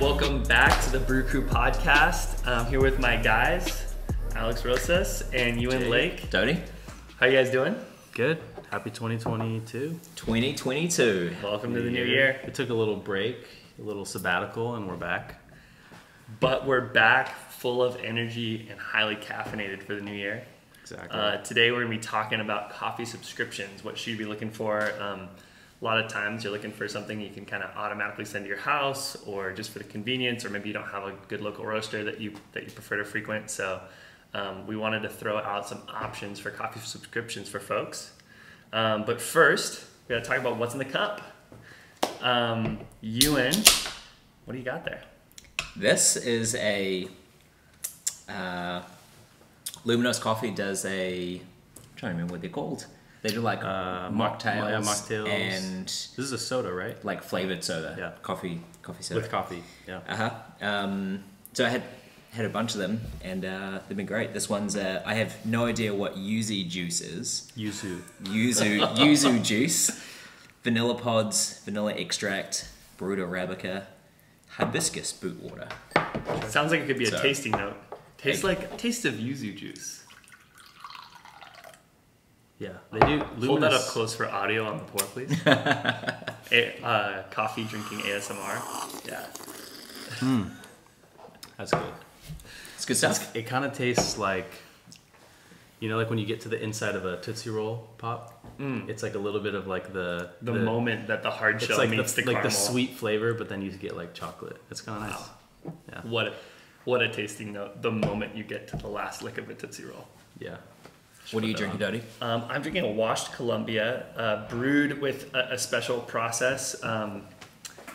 welcome back to the Brew Crew podcast. I'm here with my guys, Alex Rosas and Ewan Lake. Dodie, How you guys doing? Good. Happy 2022. 2022. Welcome to the new year. We took a little break, a little sabbatical, and we're back. But we're back full of energy and highly caffeinated for the new year. Exactly. Uh, today we're going to be talking about coffee subscriptions, what should you be looking for. Um, a lot of times you're looking for something you can kind of automatically send to your house or just for the convenience or maybe you don't have a good local roaster that you that you prefer to frequent. So um, we wanted to throw out some options for coffee subscriptions for folks. Um, but first we got to talk about what's in the cup. Um, Ewan what do you got there? This is a uh, Luminous Coffee does a I'm trying to remember what they're called. They do like Uh, mo- mocktails, yeah, mocktails. and this is a soda, right? like flavored soda. Yeah. Coffee, coffee soda. With coffee. Yeah. Uh huh. Um, so I had had a bunch of them, and uh, they've been great. This one's uh, I have no idea what yuzu juice is. Yuzu. Yuzu yuzu juice, vanilla pods, vanilla extract, brewed arabica, hibiscus boot water. sounds like it could be a So- tasting note tastes like taste of yuzu juice Yeah. They do. Hold that up close for audio on the pour, please. A, uh, coffee drinking ASMR. Yeah. That's good. It's good stuff. It kind of tastes like, you know, like when you get to the inside of a Tootsie Roll pop. It's like a little bit of like the The, moment that the hard shell like meets the, the, like caramel. the sweet flavor, but then you get like chocolate. It's kind of nice. Yeah. What what a tasting note. The moment you get to the last lick of a Tootsie Roll. Yeah. What are you drinking, Dodie? Um, I'm drinking a washed Colombia, uh, brewed with a, a special process. Um,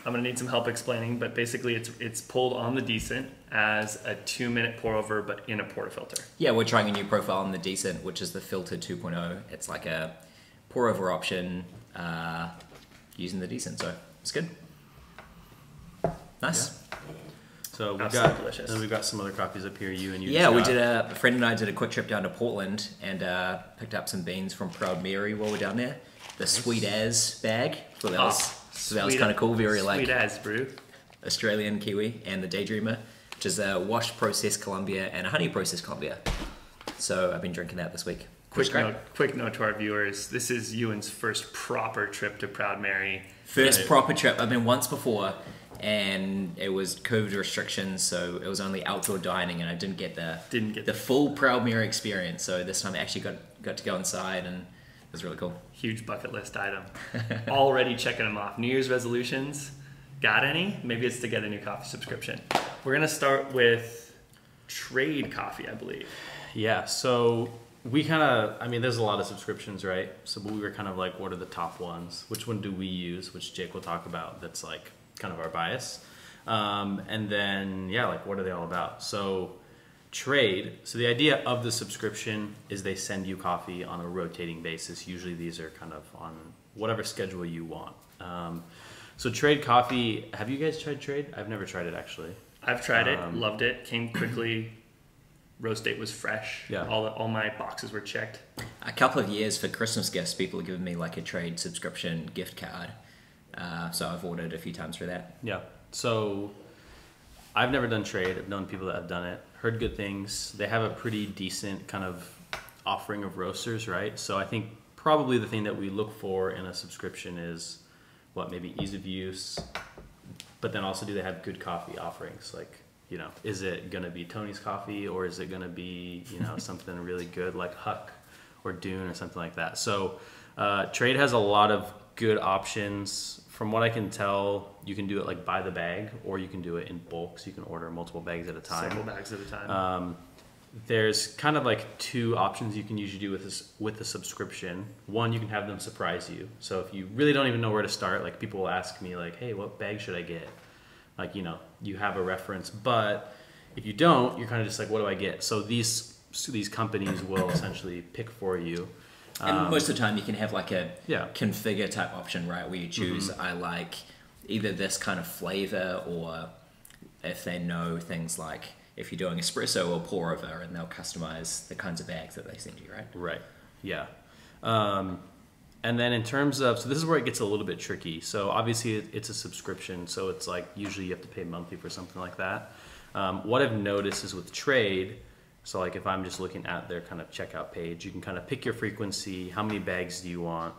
I'm gonna need some help explaining, but basically it's it's pulled on the decent as a two minute pour over, but in a portafilter. Yeah, we're trying a new profile on the Decent, which is the Filter 2.0. It's like a pour over option uh, using the Decent, so it's good. Nice. So we've Absolutely got delicious. then we've got some other coffees up here. You and you. Yeah, we did a, a friend and I did a quick trip down to Portland and uh, picked up some beans from Proud Mary while we're down there. The sweet as bag. So that was, so that was kind of cool. Very like sweet as brew. Australian Kiwi and the Daydreamer, which is a wash processed Colombia and a honey processed Colombia. So I've been drinking that this week. Quick note, quick note to our viewers: This is Ewan's first proper trip to Proud Mary. First Right. proper trip. I've been once before, and it was COVID restrictions, so it was only outdoor dining, and I didn't get the Didn't get the the- full Proud Mary experience. So this time I actually got got to go inside, and it was really cool. Huge bucket list item. Already checking them off. New Year's resolutions. Got any? Maybe it's to get a new coffee subscription. We're gonna start with Trade Coffee, I believe. Yeah. So we kind of. I mean, there's a lot of subscriptions, right? So we were kind of like, what are the top ones? Which one do we use? Which Jake will talk about. That's like kind of our bias. Um, and then yeah, like what are they all about? So trade. So the idea of the subscription is they send you coffee on a rotating basis. Usually these are kind of on whatever schedule you want. Um, so trade coffee. Have you guys tried trade? I've never tried it actually. I've tried it, Um, loved it, came quickly. Roast date was fresh. Yeah. All the, all my boxes were checked. A couple of years for Christmas gifts, people have given me like a trade subscription gift card. Uh, so I've ordered a few times for that. Yeah. So I've never done trade. I've known people that have done it. Heard good things. They have a pretty decent kind of offering of roasters, right? So I think probably the thing that we look for in a subscription is what maybe ease of use, but then also do they have good coffee offerings? Like, you know, is it gonna be Tony's coffee or is it gonna be, you know, something really good like Huck or Dune or something like that? So uh, trade has a lot of good options. From what I can tell, you can do it like by the bag or you can do it in bulk, so you can order multiple bags at a time. Several bags at a time. Um, there's kind of like two options you can usually do with this with the subscription. One, you can have them surprise you. So if you really don't even know where to start, like people will ask me like, "Hey, what bag should I get?" Like you know, you have a reference, but if you don't, you're kind of just like, "What do I get?" So these so these companies will essentially pick for you. And Um, most of the time, you can have like a Yeah. configure type option, right? Where you choose, Mm-hmm. I like either this kind of flavor, or if they know things like if you're doing espresso or pour over, and they'll customize the kinds of bags that they send you, right? Right. Yeah. Um, and then in terms of, so this is where it gets a little bit tricky. So obviously it's a subscription, so it's like usually you have to pay monthly for something like that. Um, what I've noticed is with trade, so like if I'm just looking at their kind of checkout page, you can kind of pick your frequency, how many bags do you want,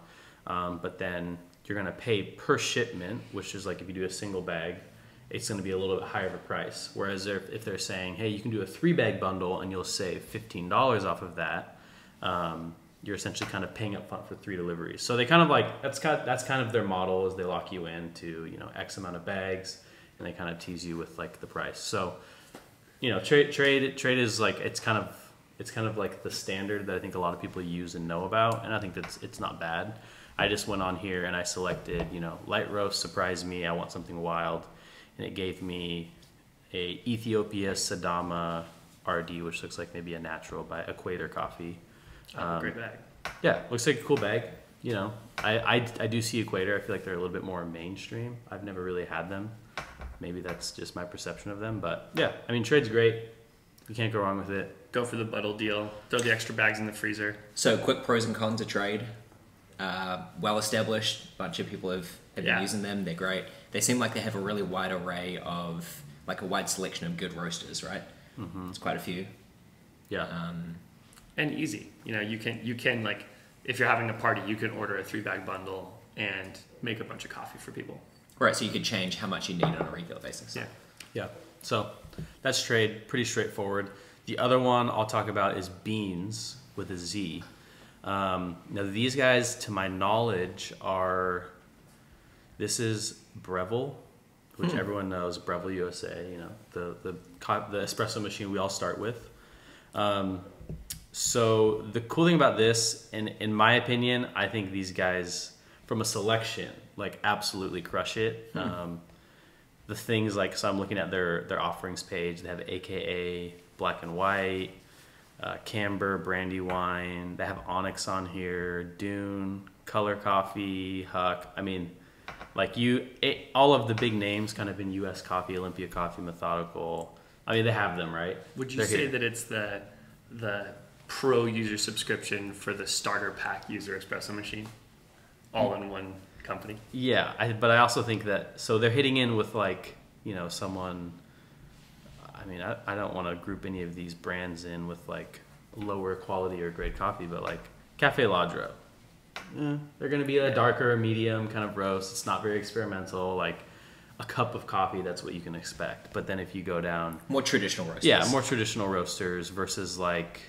um, but then you're gonna pay per shipment, which is like if you do a single bag, it's gonna be a little bit higher of a price. Whereas if they're saying, hey, you can do a three bag bundle and you'll save fifteen dollars off of that, um, you're essentially kind of paying up front for three deliveries. So they kind of like that's kind of, that's kind of their model is they lock you into you know X amount of bags and they kind of tease you with like the price. So you know trade trade trade is like it's kind of it's kind of like the standard that I think a lot of people use and know about, and I think that's it's not bad. I just went on here and I selected you know light roast surprise me. I want something wild, and it gave me a Ethiopia Sidama Ardi, which looks like maybe a natural by Equator Coffee. Um, great bag. Yeah, looks like a cool bag. You know, I, I, I do see Equator. I feel like they're a little bit more mainstream. I've never really had them. Maybe that's just my perception of them. But yeah, I mean, trade's great. You can't go wrong with it. Go for the bundle deal. Throw the extra bags in the freezer. So, quick pros and cons of trade. Uh, well established. bunch of people have, have Yeah. been using them. They're great. They seem like they have a really wide array of, like a wide selection of good roasters, right? Mm-hmm. It's quite a few. Yeah. Um, and easy. You know, you can you can like if you're having a party, you can order a three bag bundle and make a bunch of coffee for people. Right, so you could change how much you need on a regular basis. Yeah. Yeah. So that's trade. Pretty straightforward. The other one I'll talk about is beans with a Z. Um, now these guys, to my knowledge, are this is Breville, which everyone knows Breville USA. You know the the the espresso machine we all start with. Um, so the cool thing about this, in in my opinion, I think these guys from a selection like absolutely crush it. Um, the things like so I'm looking at their their offerings page. They have AKA black and white, uh, Camber Brandywine. They have Onyx on here, Dune, Color Coffee, Huck. I mean, like you, it, all of the big names kind of in U.S. Coffee, Olympia Coffee, Methodical. I mean, they have them right. Would you They're say here. that it's the the pro user subscription for the starter pack user espresso machine, all in one company? Yeah, I, but I also think that so they're hitting in with like you know someone. I mean, I, I don't want to group any of these brands in with like lower quality or grade coffee, but like Cafe Ladro, eh, they're going to be a darker, medium kind of roast. It's not very experimental. Like a cup of coffee, that's what you can expect. But then if you go down More traditional roasters. yeah, more traditional roasters versus like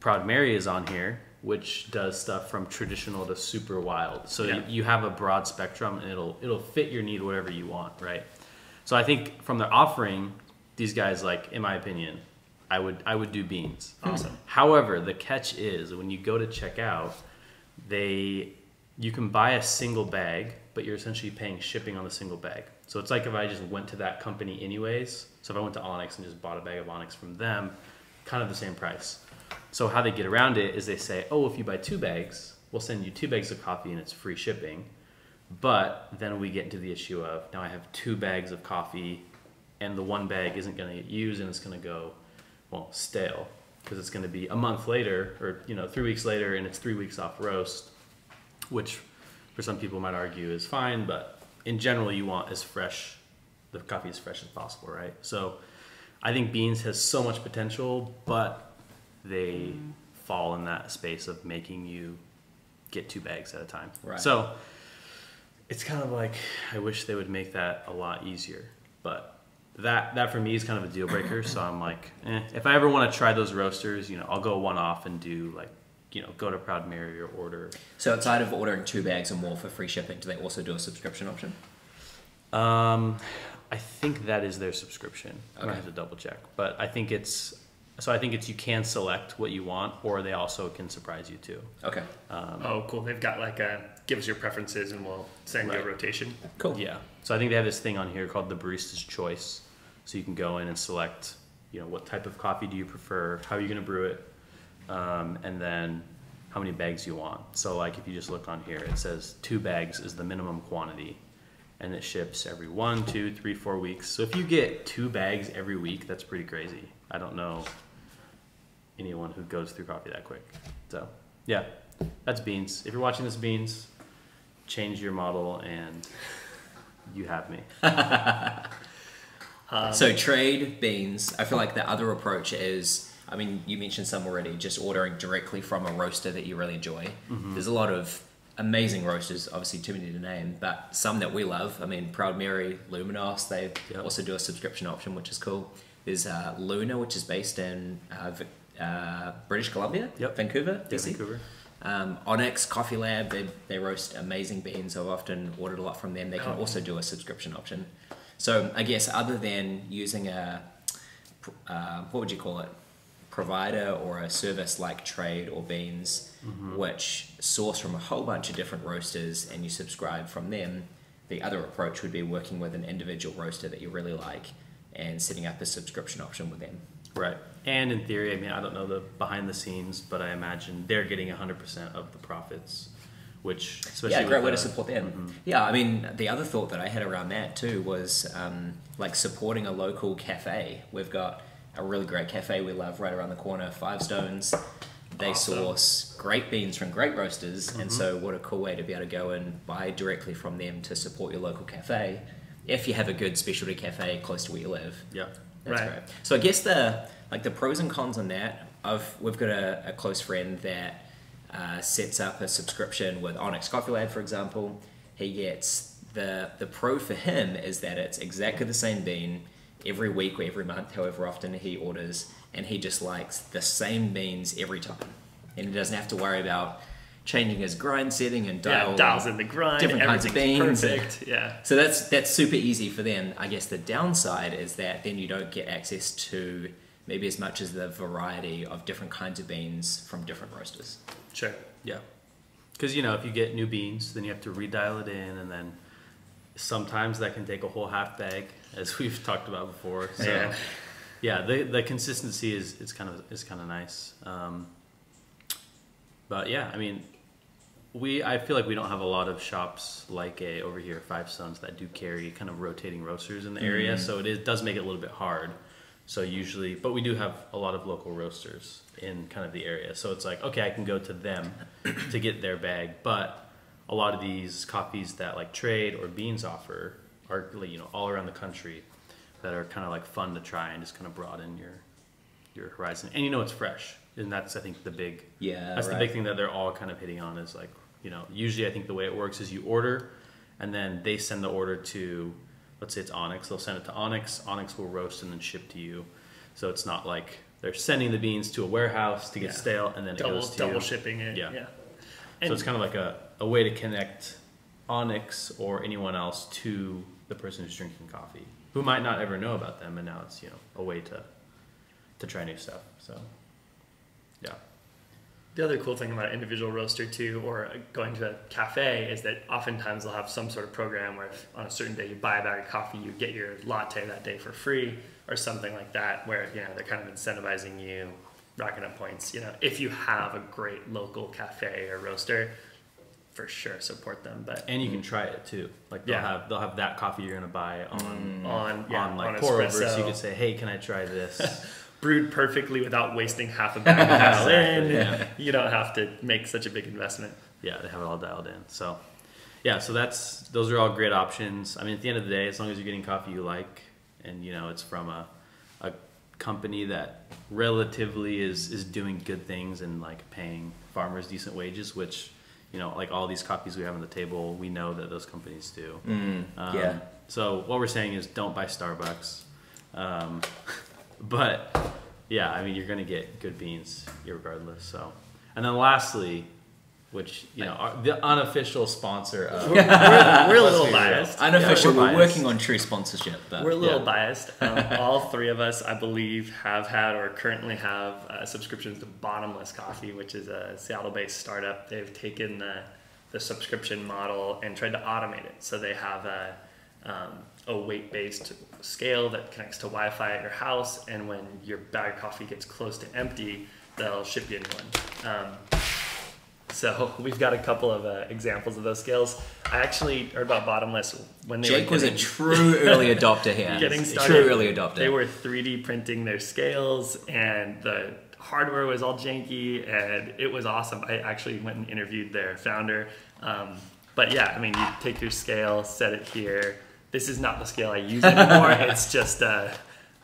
Proud Mary is on here, which does stuff from traditional to super wild. So Yeah. you, you have a broad spectrum, and it'll it'll fit your need whatever you want, right? So I think from their offering, these guys like, in my opinion, I would I would do Beanz. Hmm. Awesome. However, the catch is when you go to check out, they you can buy a single bag, but you're essentially paying shipping on the single bag. So it's like if I just went to that company anyways. So if I went to Onyx and just bought a bag of Onyx from them, kind of the same price. So how they get around it is they say, oh, if you buy two bags, we'll send you two bags of coffee and it's free shipping. But then we get into the issue of now I have two bags of coffee, and the one bag isn't going to get used and it's going to go, well, stale because it's going to be a month later or you know three weeks later and it's three weeks off roast, which for some people might argue is fine, but in general you want as fresh the coffee as fresh as possible, right? So I think Beanz has so much potential, but they fall in that space of making you get two bags at a time. Right. So it's kind of like I wish they would make that a lot easier, but that that for me is kind of a deal breaker. So I'm like, eh, if I ever want to try those roasters, you know, I'll go one off and do like, you know, go to Proud Mary or order. So outside of ordering two bags or more for free shipping, do they also do a subscription option? Um, I think that is their subscription. I Okay. have to double check, but I think it's so. I think it's you can select what you want, or they also can surprise you too. Okay. oh, cool. They've got like a give us your preferences and we'll send you a rotation. Cool. Yeah. So I think they have this thing on here called the barista's choice. So you can go in and select, you know, what type of coffee do you prefer, how are you going to brew it, um, and then how many bags you want. So like if you just look on here, it says two bags is the minimum quantity, and it ships every one, two, three, four weeks. So if you get two bags every week, that's pretty crazy. I don't know anyone who goes through coffee that quick. So yeah, that's Beanz. If you're watching this, Beanz, change your model and you have me. so trade Beanz. I feel like the other approach is. I mean, you mentioned some already. Just ordering directly from a roaster that you really enjoy. There's a lot of amazing roasters. Obviously, too many to name, but some that we love. I mean, Proud Mary, Luminous. They Yep. also do a subscription option, which is cool. There's uh, Luna, which is based in uh, uh, British Columbia, Yep. Vancouver, Yeah, BC. Vancouver. Um, Onyx Coffee Lab, they, they roast amazing beans. I've often ordered a lot from them. They can Oh. also do a subscription option. So I guess other than using a, uh, what would you call it, provider or a service like Trade or Beanz, which source from a whole bunch of different roasters and you subscribe from them, the other approach would be working with an individual roaster that you really like and setting up a subscription option with them. Right. And in theory, I mean, I don't know the behind the scenes, but I imagine they're getting 100% of the profits, which, especially yeah, great way to support them. Mhm. Yeah, I mean, the other thought that I had around that too was um, like supporting a local cafe. We've got a really great cafe we love right around the corner, Five Stones. They Awesome. source great beans from great roasters, and Mm-hmm. so what a cool way to be able to go and buy directly from them to support your local cafe. If you have a good specialty cafe close to where you live, Yeah. that's Right. great. So I guess the like the pros and cons on that. I've we've got a, a close friend that uh, sets up a subscription with Onyx Coffee Lab, for example. He gets the the pro for him is that it's exactly the same bean every week or every month, however often he orders, and he just likes the same beans every time, and he doesn't have to worry about changing his grind setting and dial yeah, dials in the grind. different kinds of beans. Perfect. Yeah. so that's that's super easy for them. I guess the downside is that then you don't get access to maybe as much as the variety of different kinds of beans from different roasters. Sure. Yeah. Because, you know, if you get new beans, then you have to redial it in, and then sometimes that can take a whole half bag, as we've talked about before. So, Yeah. yeah, the, the consistency is, is kind of is kind of nice. Um, but yeah, I mean, we I feel like we don't have a lot of shops like a over here Five Stones that do carry kind of rotating roasters in the area, so it is, does make it a little bit hard. So usually, but we do have a lot of local roasters in kind of the area, so it's like okay, I can go to them to get their bag, but a lot of these coffees that like Trade or Beanz offer are like, you know all around the country that are kind of like fun to try and just kind of broaden your your horizon, and you know it's fresh, and that's I think the big Yeah, that's the big thing that they're all kind of hitting on is like you know usually I think the way it works is you order, and then they send the order to let's say it's Onyx, they'll send it to Onyx, Onyx will roast and then ship to you, so it's not like they're sending the beans to a warehouse to get Yeah. stale and then it Double goes to double you. shipping it. Yeah. Yeah. so it's kind of like a, a way to connect Onyx or anyone else to the person who's drinking coffee, who might not ever know about them, and now it's you know a way to to try new stuff. So yeah, The other cool thing about individual roaster too, or going to a cafe, is that oftentimes they'll have some sort of program where if on a certain day you buy a bag of coffee, you get your latte that day for free, or something like that, where you know they're kind of incentivizing you, racking up points. You know, if you have a great local cafe or roaster, for sure support them. But and you can try it too. Like they'll Yeah. have they'll have that coffee you're gonna buy on on yeah, on like on pour over, so you could say, hey, can I try this? brewed perfectly without wasting half a bag of dial in. Exactly, You don't have to make such a big investment. yeah, they have it all dialed in. So yeah, so that's those are all great options. I mean, at the end of the day, as long as you're getting coffee you like, and you know it's from a a company that relatively is is doing good things and like paying farmers decent wages, which you know like all these coffees we have on the table, we know that those companies do. Um, yeah. So what we're saying is don't buy Starbucks. Um, but yeah, I mean you're gonna get good beans regardless. So, and then lastly, which you know are the unofficial sponsor of We're, we're a Let's little biased. Unofficial, we're we're, biased. working on true sponsorship, but We're a little Yeah. biased. Um, all three of us, I believe, have had or currently have uh, subscriptions to Bottomless Coffee, which is a Seattle-based startup. They've taken the, the subscription model and tried to automate it. So they have a, um, a weight-based scale that connects to Wi-Fi at your house, and when your bag of coffee gets close to empty, they'll ship you a new one. Um, so we've got a couple of uh, examples of those scales. I actually heard about Bottomless when they Jake were was a true early adopter here. getting started. True early adopter. They were 3D printing their scales, and the hardware was all janky, and it was awesome. I actually went and interviewed their founder. Um, but yeah, I mean, you take your scale, set it here. This is not the scale I use anymore. it's just a.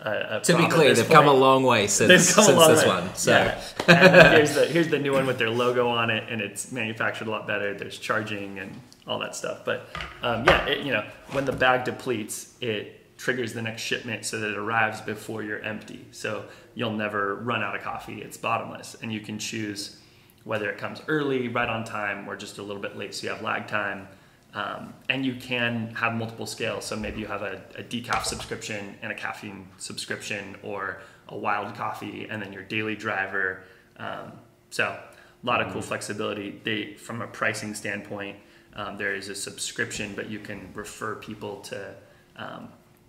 a, a To be clear, they've point. come a long way since, since this way. one. So Yeah. here's the here's the new one with their logo on it, and it's manufactured a lot better. There's charging and all that stuff. But um, yeah, it, you know, when the bag depletes, it triggers the next shipment so that it arrives before you're empty. So you'll never run out of coffee. It's bottomless, and you can choose whether it comes early, right on time, or just a little bit late, so you have lag time. Um, and you can have multiple scales. So maybe you have a, a decaf subscription and a caffeine subscription, or a wild coffee, and then your daily driver. Um, so a lot of cool flexibility. They, from a pricing standpoint, um, there is a subscription, but you can refer people to um,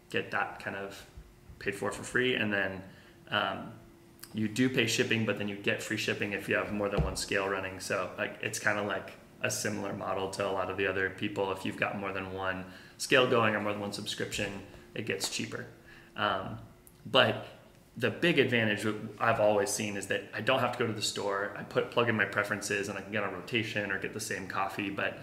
get that kind of paid for for free, and then um, you do pay shipping, but then you get free shipping if you have more than one scale running. So like it's kind of like a similar model to a lot of the other people. If you've got more than one scale going or more than one subscription, it gets cheaper. Um, but the big advantage I've always seen is that I don't have to go to the store. I put plug in my preferences and I can get on rotation or get the same coffee, but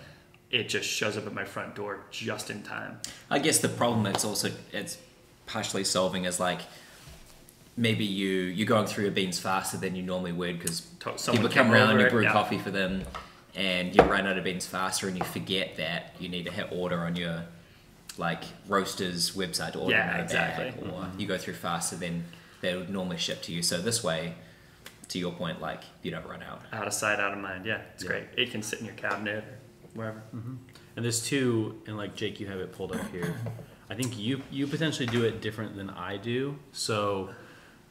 it just shows up at my front door just in time. I guess the problem it's also it's partially solving is like maybe you you're going through your beans faster than you normally would because people come around, over, you brew yeah. coffee for them, and you run out of beans faster, and you forget that you need to hit order on your like roaster's website to order Yeah, another exactly. bag, or you go through faster than they would normally ship to you. So this way, to your point, like you don't run out. Out of sight, out of mind. Yeah, it's Yeah. great. It can sit in your cabinet or wherever. Mm-hmm. And there's two, and like Jake, you have it pulled up here. I think you you potentially do it different than I do. So,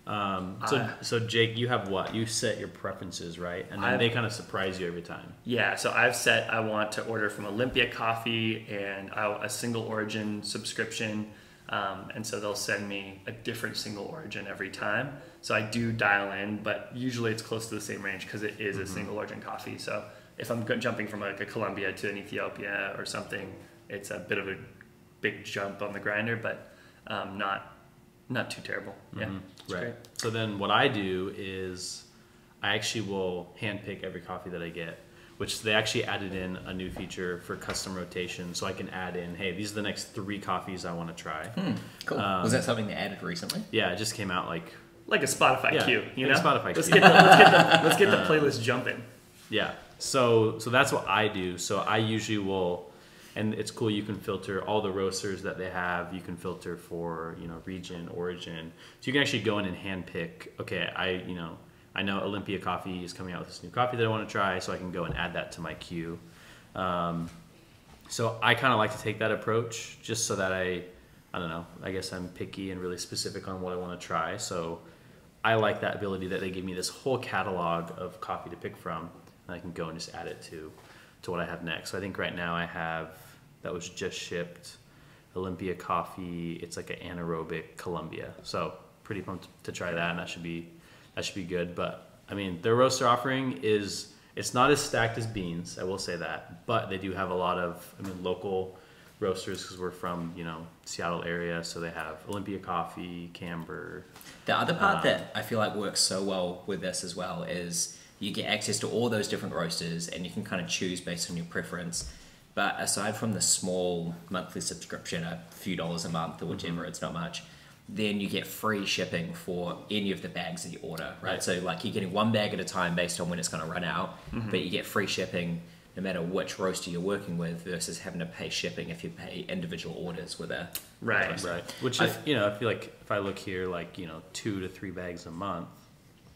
um, so Uh, so Jake, you have what? You set your preferences, right? And then I've- they kind of surprise you every time. Yeah, so I've set I want to order from Olympia Coffee and I, a single origin subscription, um, and so they'll send me a different single origin every time. So I do dial in, but usually it's close to the same range because it is a single origin coffee. So if I'm jumping from like a Colombia to an Ethiopia or something, it's a bit of a big jump on the grinder, but um, not not too terrible. Yeah, it's right. great. So then what I do is I actually will handpick every coffee that I get, which they actually added in a new feature for custom rotation. So I can add in, hey, these are the next three coffees I want to try. Cool. Um, Was that something they added recently? Yeah, it just came out like, Like a Spotify Yeah, queue, you like a Spotify let's queue. Get the, let's get the let's get the playlist jumping. yeah. So so that's what I do. So I usually will, and it's cool. You can filter all the roasters that they have. You can filter for you know region, origin. So you can actually go in and handpick. Okay, I you know I know Olympia Coffee is coming out with this new coffee that I want to try, so I can go and add that to my queue. Um, so I kind of like to take that approach, just so that I I don't know. I guess I'm picky and really specific on what I want to try. So I like that ability that they give me this whole catalog of coffee to pick from, and I can go and just add it to to what I have next. So I think right now I have that was just shipped Olympia coffee. It's like an anaerobic Colombia. So pretty pumped to try that, and that should be that should be good. But I mean, their roaster offering is it's not as stacked as Beanz. I will say that, but they do have a lot of I mean local roasters because we're from you know Seattle area, so they have Olympia coffee, Camber. The other part Um, that I feel like works so well with this as well is you get access to all those different roasters and you can kind of choose based on your preference. But aside from the small monthly subscription, a few dollars a month or whichever, mm-hmm. it's not much, then you get free shipping for any of the bags that you order, right? Right. So like you're getting one bag at a time based on when it's going to run out, mm-hmm. but you get free shipping no matter which roaster you're working with versus having to pay shipping if you pay individual orders with a Right. Right. Which is, you know, I feel like if I look here, like, you know, two to three bags a month,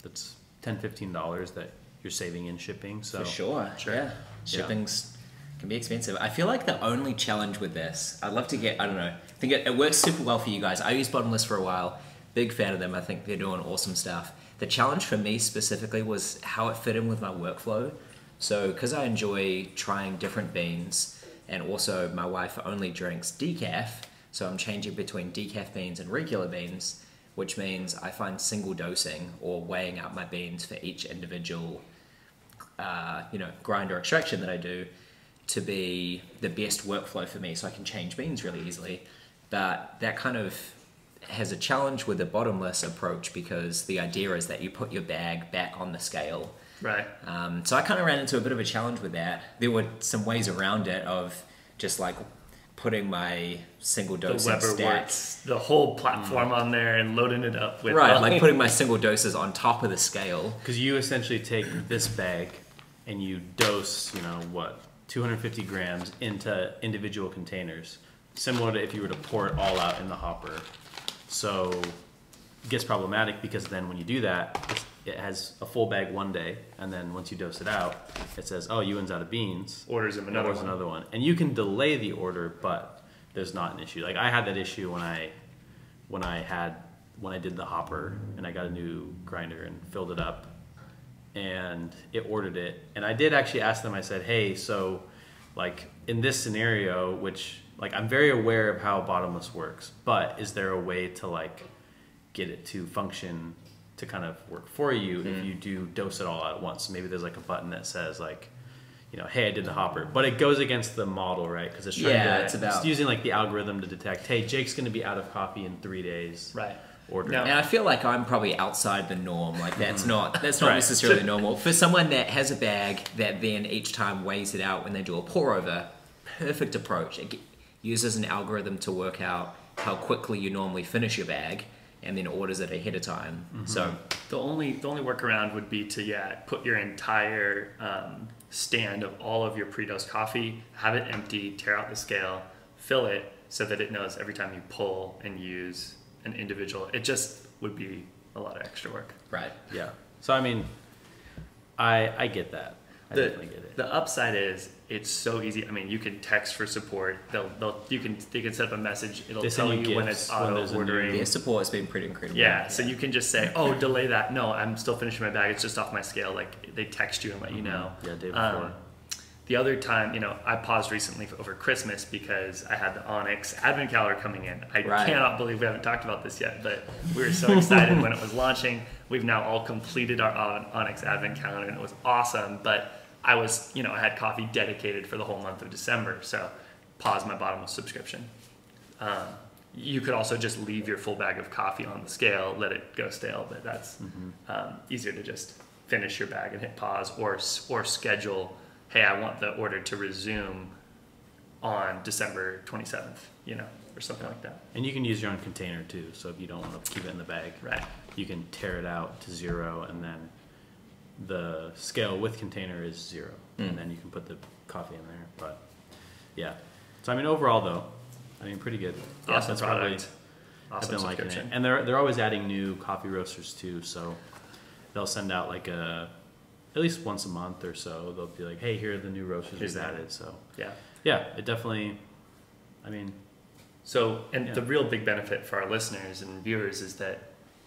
that's 10 $15 that you're saving in shipping. So, For sure. Sure. Yeah. Shipping's can be expensive. I feel like the only challenge with this, I'd love to get, I don't know, I think it, it works super well for you guys. I used Bottomless for a while. Big fan of them. I think they're doing awesome stuff. The challenge for me specifically was how it fit in with my workflow. So, because I enjoy trying different beans, and also my wife only drinks decaf, so I'm changing between decaf beans and regular beans, which means I find single dosing or weighing out my beans for each individual uh, you know, grinder extraction that I do to be the best workflow for me so I can change beans really easily. But that kind of has a challenge with the bottomless approach because the idea is that you put your bag back on the scale. Right. Um, so I kind of ran into a bit of a challenge with that. There were some ways around it of just like putting my single The Weber stack. works the whole platform on there and loading it up with Right, like putting my single doses on top of the scale. Because you essentially take this bag and you dose, you know, what, 250 grams into individual containers, similar to if you were to pour it all out in the hopper. So it gets problematic because then when you do that, it's, it has a full bag one day, and then once you dose it out, it says, "Oh, Ewan's out of beans." orders him another orders one. another one, and you can delay the order, but there's not an issue. Like I had that issue when I when I had when I did the hopper and I got a new grinder and filled it up and it ordered it and I did actually ask them I said hey so like in this scenario which like I'm very aware of how bottomless works but is there a way to like get it to function to kind of work for you if mm-hmm. you do dose it all at once maybe there's like a button that says like you know, hey, I did the hopper, but it goes against the model, right? Because it's trying Yeah, to, it's about- using like the algorithm to detect, hey, Jake's going to be out of coffee in three days. Right. Order. Now- And I feel like I'm probably outside the norm. Like that's not that's not Right. necessarily normal for someone that has a bag that then each time weighs it out when they do a pour over. Perfect approach. It uses an algorithm to work out how quickly you normally finish your bag, and then orders it ahead of time. So The only the only workaround would be to yeah put your entire um, stand of all of your pre-dosed coffee, have it empty, tare out the scale, fill it so that it knows every time you pull and use an individual. It just would be a lot of extra work. right, Yeah. So I mean, I I get that. I the, definitely get it. the upside is it's so easy. I mean, you can text for support. They'll, they'll you can they can set up a message. It'll They tell you when it's auto new- ordering. their support's been pretty incredible. Yeah, so you can just say, "Oh, delay that." No, I'm still finishing my bag. It's just off my scale. Like they text you and let you know. Yeah, day Um, before. The other time, you know, I paused recently over Christmas because I had the Onyx Advent calendar coming in. I Right. cannot believe we haven't talked about this yet, but we were so excited when it was launching. We've now all completed our On- Onyx Advent calendar, and it was awesome. But I was, you know, I had coffee dedicated for the whole month of December, so paused my bottomless subscription. Um, you could also just leave your full bag of coffee on the scale, let it go stale, but that's um, easier to just finish your bag and hit pause or or schedule. Hey, I want the order to resume on December 27th, you know, or something like that. And you can use your own container too. So if you don't want to keep it in the bag, Right. you can tare it out to zero, and then the scale with container is zero, Mm. and then you can put the coffee in there. But yeah. So I mean, overall though, I mean, pretty good. Awesome That's probably- product. I've Awesome been liking it. And they're they're always adding new coffee roasters too. So they'll send out like a at least once a month or so. They'll be like, hey, here are the new roasters we've that. added. So Yeah. yeah, it definitely. I mean, So, and Yeah. the real big benefit for our listeners and viewers is that,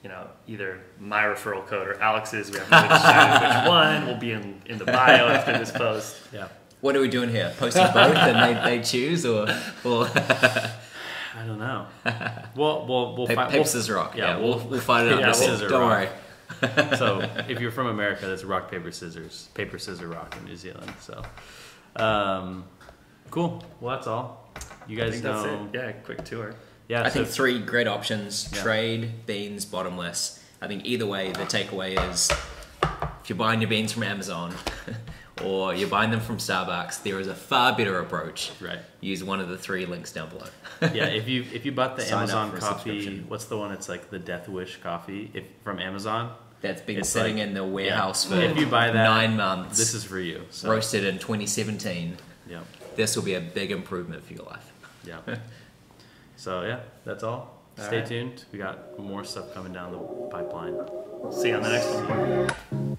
you know, either my referral code or Alex's, we haven't really which one, will be in, in the bio after this post. yeah. What are we doing here? Posting both and they, they choose or or I don't know. Well, we'll we'll paper, fi- paper we'll- rock? yeah, Yeah, we'll, we'll- we'll find it out. yeah, Don't rock. worry. so if you're from America, that's rock paper scissors, paper scissor rock in New Zealand. So, um, cool. Well, that's all. You I guys think know. that's it. Yeah, quick tour. Yeah. I so think three great options: Yeah. trade, Beanz, bottomless. I think either way, the takeaway is if you're buying your beans from Amazon or you're buying them from Starbucks, there is a far better approach. right. Use one of the three links down below. Yeah. If you if you bought the Sign Amazon coffee, what's the one? It's like the Death Wish coffee. If from Amazon, That's been It's sitting like- in the warehouse yeah. for If you buy that, nine months. this is for you. So, roasted in 2017. Yeah. This will be a big improvement for your life. Yeah. so yeah, that's all. All Stay right. tuned. We got more stuff coming down the pipeline. See you on the next one.